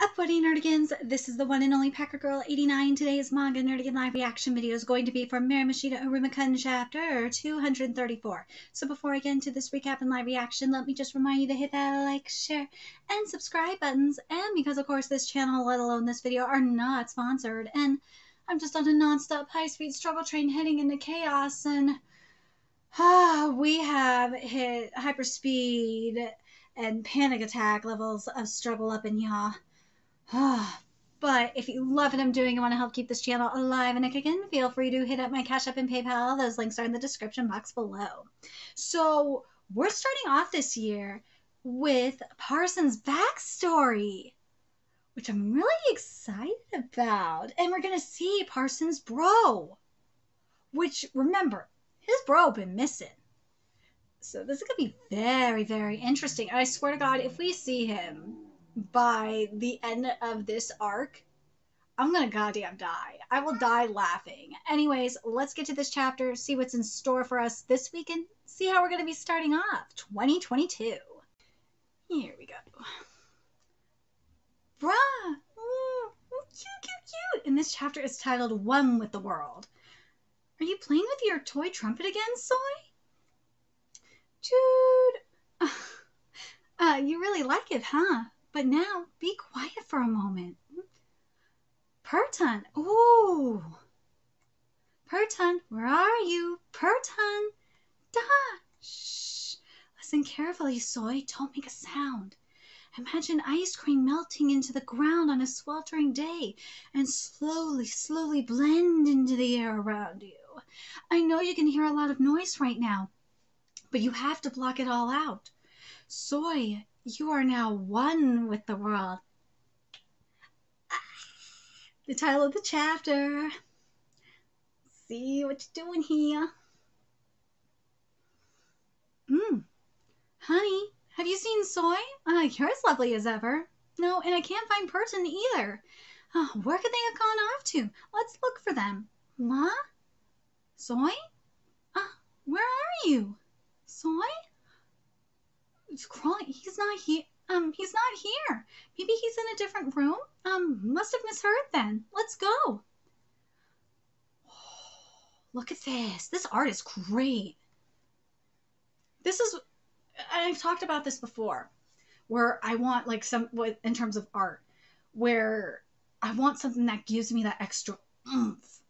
Up, buddy nerdigans! This is the one and only Packer Girl 89. Today's manga nerdigan live reaction video is going to be from Mary Mashita Iruma-kun chapter 234. So before I get into this recap and live reaction, let me just remind you to hit that like, share, and subscribe buttons. And because of course this channel, let alone this video, are not sponsored, and I'm just on a non-stop high-speed struggle train heading into chaos, and ah, we have hit hyperspeed and panic attack levels of struggle up in y'all. but if you love what I'm doing and want to help keep this channel alive and kicking, feel free to hit up my Cash App and PayPal. Those links are in the description box below. So we're starting off this year with Parsons' backstory, which I'm really excited about. And we're going to see Parsons' bro, which remember, his bro been missing. So this is going to be very, very interesting. I swear to God, if we see him by the end of this arc, I'm gonna goddamn die. I will die laughing. Anyways, let's get to this chapter, see what's in store for us this week, and see how we're gonna be starting off 2022. Here we go. Bruh! Ooh, cute, cute, cute! And this chapter is titled One with the World. Are you playing with your toy trumpet again, Soi? Jude! Uh, you really like it, huh? But now, be quiet for a moment. Perton, ooh. Perton, where are you? Perton, da. Shh. Listen carefully, Soi. Don't make a sound. Imagine ice cream melting into the ground on a sweltering day and slowly, slowly blend into the air around you. I know you can hear a lot of noise right now, but you have to block it all out. Soi, you are now one with the world. The title of the chapter. See what you're doing here. Hmm. Honey, have you seen Soi? Uh, you're as lovely as ever. No, and I can't find Perton either. Uh, where could they have gone off to? Let's look for them. Ma? Soi? Uh, where are you? Soi? He's crawling. He's not here. Um, he's not here. Maybe he's in a different room. Um, must have misheard then. Let's go. look at this. This art is great. This is, I've talked about this before, where I want like some, in terms of art, where I want something that gives me that extra oomph.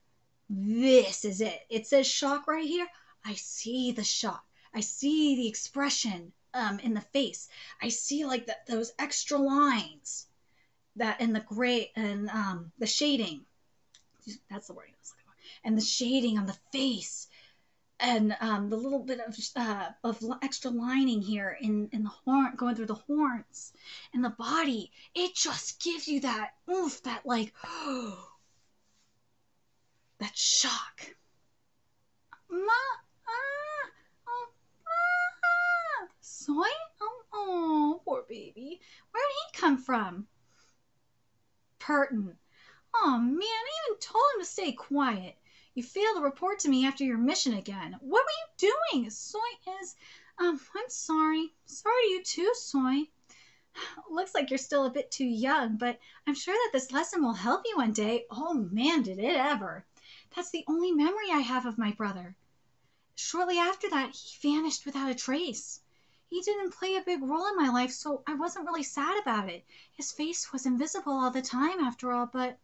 This is it. It says shock right here. I see the shock. I see the expression um, in the face. I see like that those extra lines that in the gray and um, the shading. That's the word I was looking for. And the shading on the face, and um, the little bit of uh, of extra lining here in in the horn going through the horns and the body. It just gives you that oof, that like that shock. From? Perton. Oh, man, I even told him to stay quiet. You failed to report to me after your mission again. What were you doing? Soi is... Um, I'm sorry. Sorry to you too, Soi. Looks like you're still a bit too young, but I'm sure that this lesson will help you one day. Oh, man, did it ever. That's the only memory I have of my brother. Shortly after that, he vanished without a trace. He didn't play a big role in my life, so I wasn't really sad about it. His face was invisible all the time, after all, but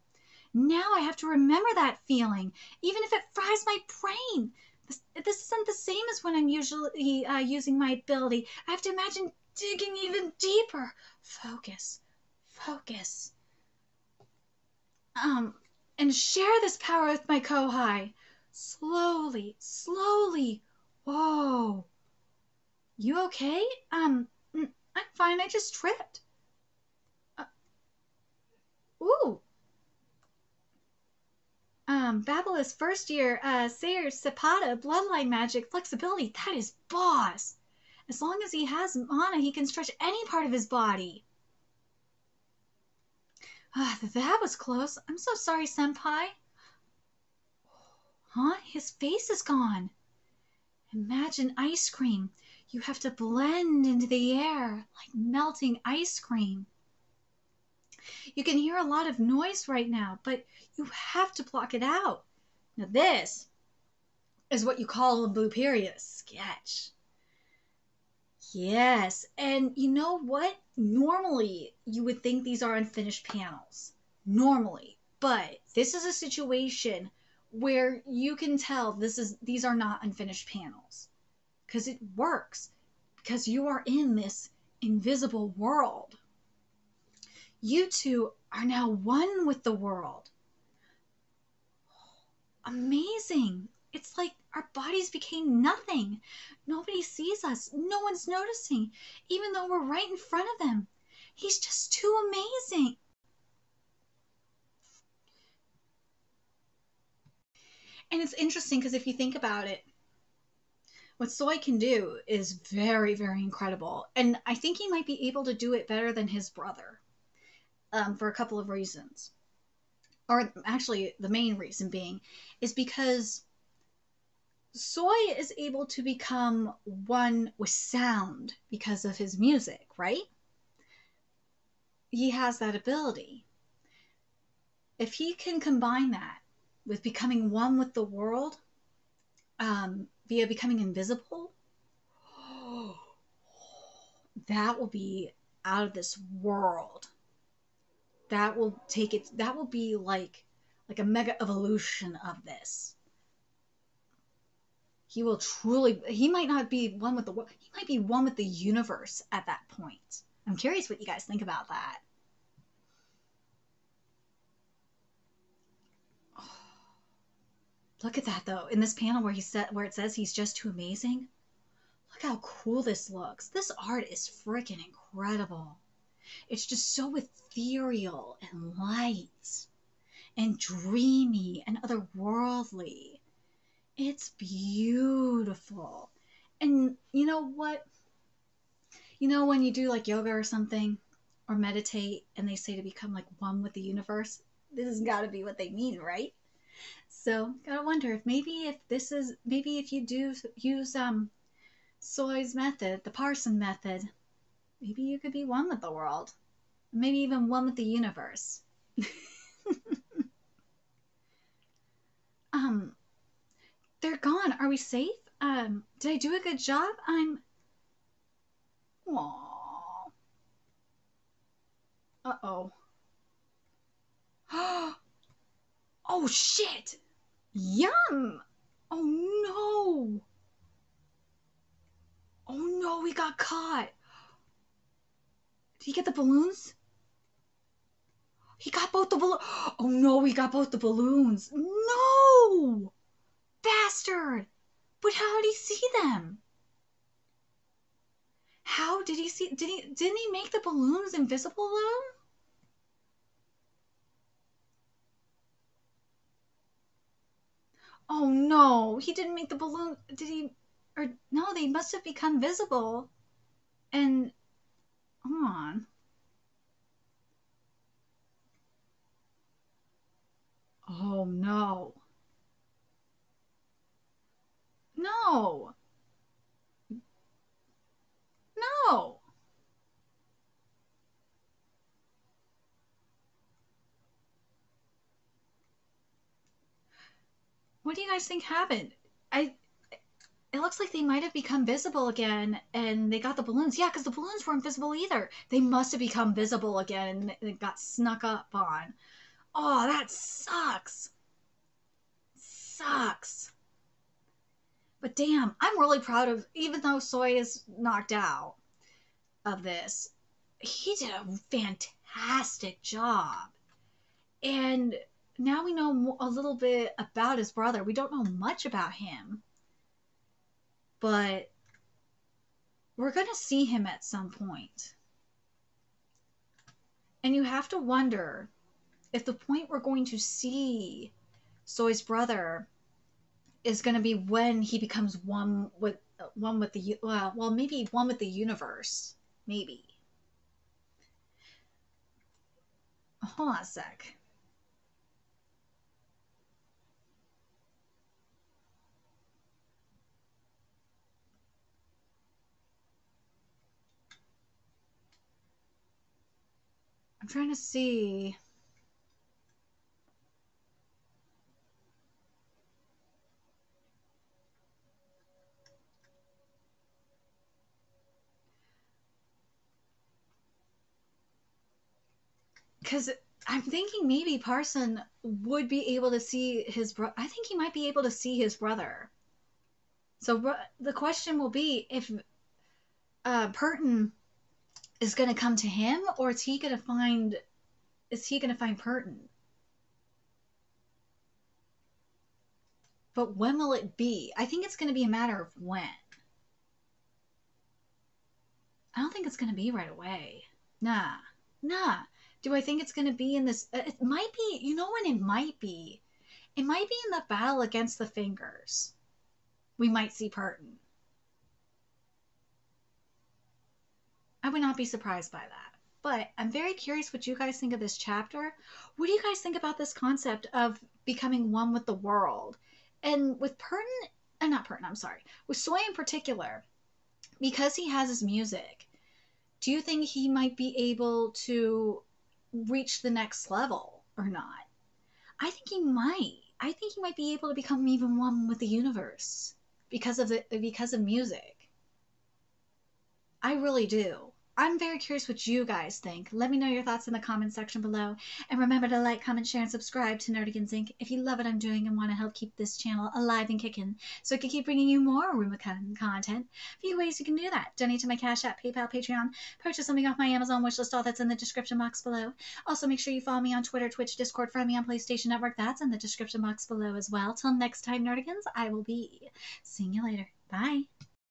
now I have to remember that feeling, even if it fries my brain. This, this isn't the same as when I'm usually uh, using my ability. I have to imagine digging even deeper. Focus, focus. Um, and share this power with my Kohai. Slowly, slowly. Whoa. You okay? Um, I'm fine. I just tripped. Uh, ooh. Um, Babyls first year, uh, Sayer Sepata, bloodline magic, flexibility. That is boss. As long as he has mana, he can stretch any part of his body. Uh, that was close. I'm so sorry, Senpai. Huh? His face is gone. Imagine ice cream. You have to blend into the air like melting ice cream. You can hear a lot of noise right now, but you have to block it out. Now, this is what you call a blue period, sketch. Yes, and you know what? Normally, you would think these are unfinished panels. Normally. But this is a situation where you can tell this is these are not unfinished panels because it works because you are in this invisible world. You two are now one with the world. Amazing. It's like our bodies became nothing. Nobody sees us. No one's noticing, even though we're right in front of them. He's just too amazing. And it's interesting because if you think about it, what Soi can do is very, very incredible. And I think he might be able to do it better than his brother um, for a couple of reasons. Or actually, the main reason being is because Soi is able to become one with sound because of his music, right? He has that ability. If he can combine that with becoming one with the world um, via becoming invisible, that will be out of this world. That will take it. That will be like like a mega evolution of this. He will truly. He might not be one with the world. He might be one with the universe at that point. I'm curious what you guys think about that. Look at that though. In this panel where he said where it says he's just too amazing. Look how cool this looks. This art is freaking incredible. It's just so ethereal and light and dreamy and otherworldly. It's beautiful. And you know what? You know when you do like yoga or something or meditate and they say to become like one with the universe? This has got to be what they mean, right? So gotta wonder if maybe if this is maybe if you do use um Soi's method, the Parson method, maybe you could be one with the world, maybe even one with the universe. um, they're gone. Are we safe? Um, did I do a good job? I'm. Uh oh. oh shit! Yum! Oh no! Oh no, we got caught! Did he get the balloons? He got both the balloons. Oh no, we got both the balloons. No! Bastard! But how did he see them? How did he see? Did he? Didn't he make the balloons invisible though? Oh no, he didn't make the balloon. Did he? Or no, they must have become visible. And hold on. Oh. No. No. What do you guys think happened? I it looks like they might have become visible again and they got the balloons. Yeah, because the balloons weren't visible either. They must have become visible again and got snuck up on. Oh, that sucks. Sucks. But damn, I'm really proud of, even though Soi is knocked out of this, he did a fantastic job. And now we know a little bit about his brother. We don't know much about him, but we're going to see him at some point. And you have to wonder if the point we're going to see Soi's brother is going to be when he becomes one with one with the well, well maybe one with the universe, maybe. Hold on a sec. Trying to see. Because I'm thinking maybe Parson would be able to see his bro. I think he might be able to see his brother. So the question will be if uh, Purton is going to come to him, or is he going to find? Is he going to find Purton? But when will it be? I think it's going to be a matter of when. I don't think it's going to be right away. Nah, nah. Do I think it's going to be in this? Uh, it might be. You know when it might be? It might be in the battle against the fingers. We might see Purton. I would not be surprised by that. But I'm very curious what you guys think of this chapter. What do you guys think about this concept of becoming one with the world? And with Purton, uh, not Purton, I'm sorry, with Soi in particular, because he has his music, do you think he might be able to reach the next level or not? I think he might. I think he might be able to become even one with the universe because of the because of music. I really do. I'm very curious what you guys think. Let me know your thoughts in the comment section below. And remember to like, comment, share, and subscribe to Nerdigans Inc. if you love what I'm doing and want to help keep this channel alive and kicking so I can keep bringing you more Iruma-kun content. A few ways you can do that. Donate to my Cash App, PayPal, Patreon, purchase something off my Amazon wishlist, all that's in the description box below. Also, make sure you follow me on Twitter, Twitch, Discord, find me on PlayStation Network. That's in the description box below as well. Till next time, Nerdigans, I will be seeing you later. Bye.